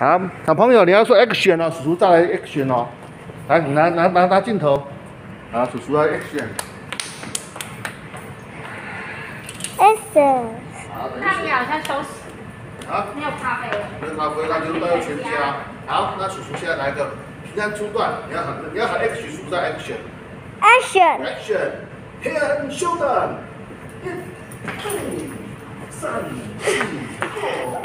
好，小朋友，你要说 action 哦，叔叔再来 action 哦。来，你拿拿拿拿镜头，啊，叔叔要 action。Action，那你。好像休息，啊，你有咖啡了。喝咖啡，那就都要全家。好，那叔叔现在来个平安初段，你要喊你要喊 action，叔叔在 action。Action，Action! Head and shoulder. 一、二、三、四、五、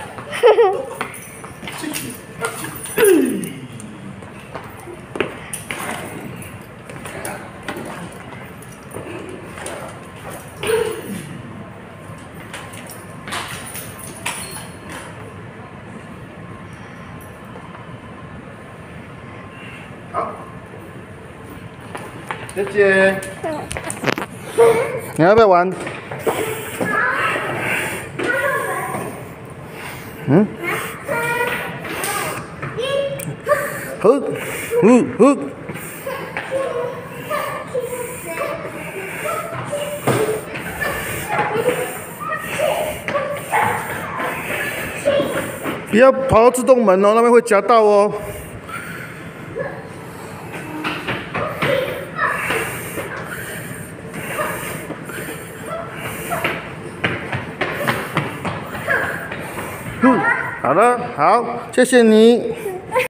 好，谢谢。你要不要玩？嗯？呼呼呼！不要跑到自动门哦，那边会夹到哦。嗯，好的，好，谢谢你。